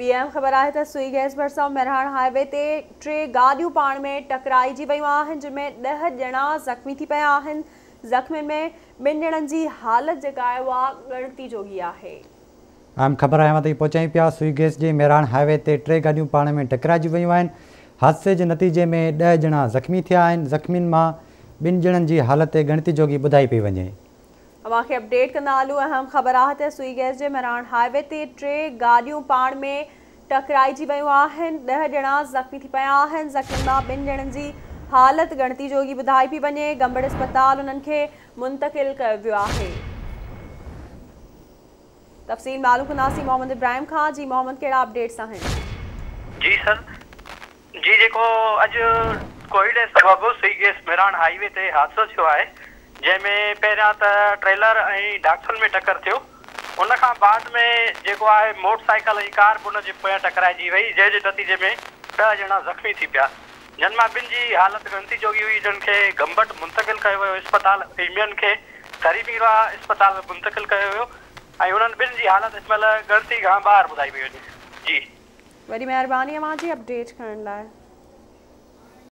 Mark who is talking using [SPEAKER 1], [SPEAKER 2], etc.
[SPEAKER 1] ॿी ख़बर आहे त सुई गैस भरिसां महिराण हाईवे ते टे गाॾियूं पाण में टकराइजी वियूं आहिनि जंहिंमें ॾह ॼणा ज़ख़्मी थी पिया आहिनि ज़ख़्मी में ॿिनि ॼणनि जी हालत जेका आहे उहा गणती जोगी आहे
[SPEAKER 2] अहम ख़बर आहे मां ताईं पहुचायूं पिया सुई गैस जे महिराण हाईवे ते टे गाॾियूं पाण में टकराइजी वियूं आहिनि हादसे जे नतीजे में ॾह ॼणा ज़ख़्मी थिया आहिनि ज़ख़्मीनि मां ॿिनि ॼणनि जी हालति गणती जोगी ॿुधाई पई वञे
[SPEAKER 1] टे गाॾियूं आहिनि ॾह ज़ख़्मी पिया आहिनि मुंतिल कयो वियो आहे
[SPEAKER 3] जंहिंकर थियो हुन खां बाद में जेको आहे मोटर साइकिल ऐं कार बि पोयां टकराइजी वई जंहिंजे नतीजे में ॾह ॼणा ज़ख़्मी थी पिया जिन मां ॿिनि जी हालत गणती जोगी हुई जिन खे गंभट मु